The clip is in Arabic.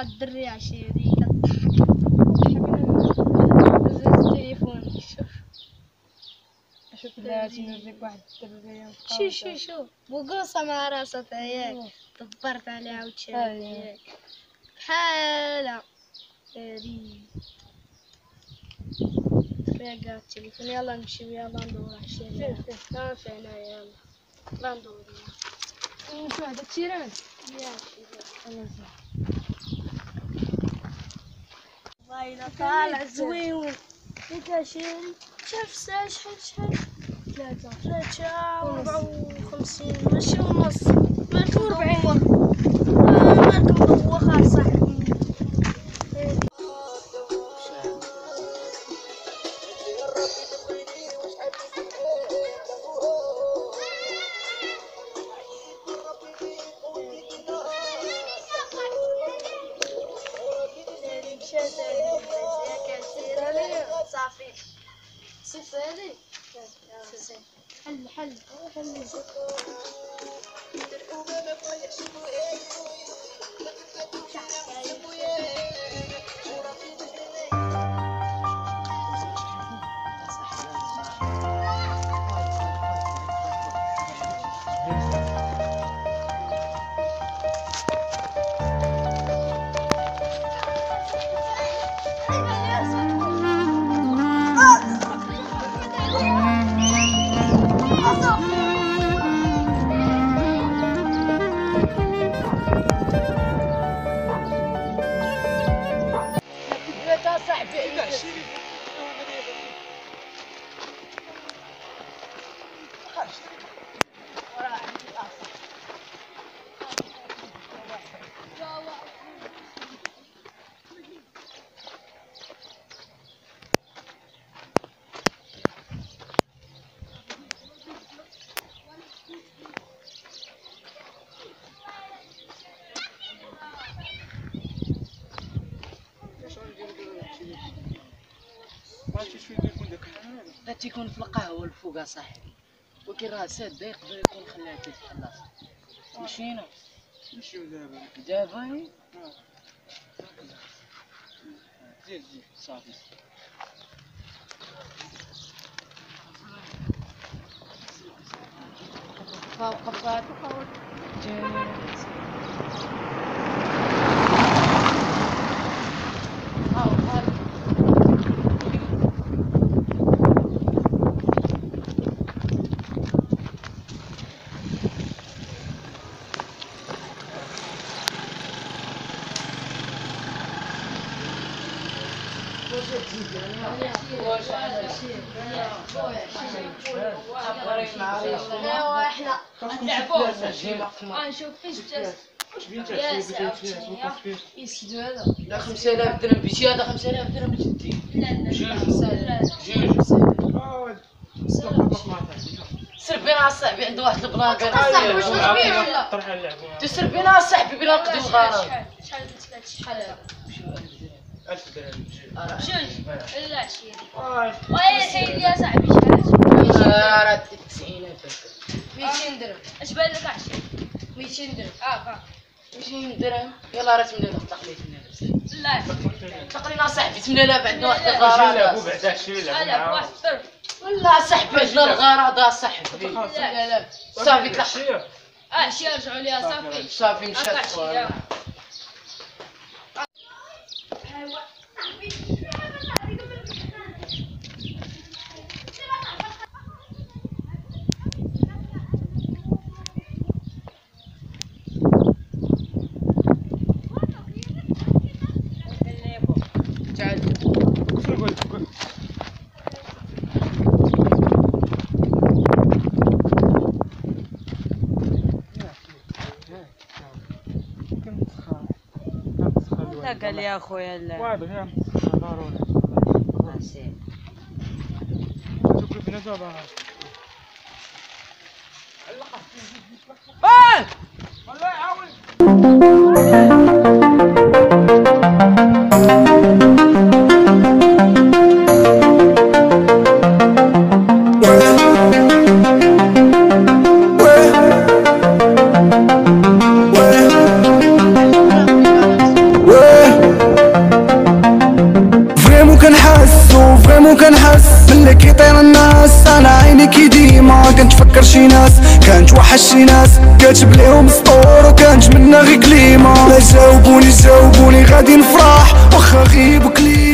الدري عشيري كضحك هز التليفون شوف شوف بلاتي نوريك واحد الدرية شو شو شو بوقوصة مع راسها ياك دبرت عليها وتشري أيوة. ياك حالة ريد ريقا التليفون يلا نمشي يلا ندور الشارع فين فين لا فينا يلا لا ندور شو هذا التيران يا شيخ الله يسلمك والله طالع زوين لقى شيري شاف ساعة شحال شحال ثلاثة ثلاثة. وربعة وخمسين ماشي ونص مالكم وربعين. صافي حل حل حل ثلاثة Shiri. صاحبي لا تيكون في القهوة الفوق صاحبي ولكن راه سادة يقدر يكون خلاها تتخلص مشينا. نمشيو دابا. دابا زيد زيد صافي. فوق فوق ايوا إحنا غنشوف فاش جات يا سعودي يسدو هذا لا 5000 درهم بيتي هذا 5000 درهم جدي لا لا جوج لا جوج جوج سربينا صاحبي بلا نقدي الغرض شحال شحال 1000 درهم. لا وي سيدي يا صاحبي شحال راه 90 200 درهم. اش بان لك عشرين 200 درهم. آه آه. 200 درهم. يلا راه 8000 تقليد 8000 لا. تقرينا صاحبي 8000 عندنا واحد الغرض بعدا شي يلعبوا هلا معاهم واحد طرف والله صاحبي عندنا الغرض صاحبي. لا. لا. صافي شي آه شي يرجعوا ليها صافي صافي مشات قال يا خويا لا واضح يا ضروري شوف في نزوبة والله يعاون اللي كيطير الناس أنا عيني ديما كنتفكر شي ناس. كانت وحش شي ناس كاتب ليهم سطور وكانت منا غي كليمة لا جاوبوني جاوبوني غادي نفرح. واخا غيب كليمة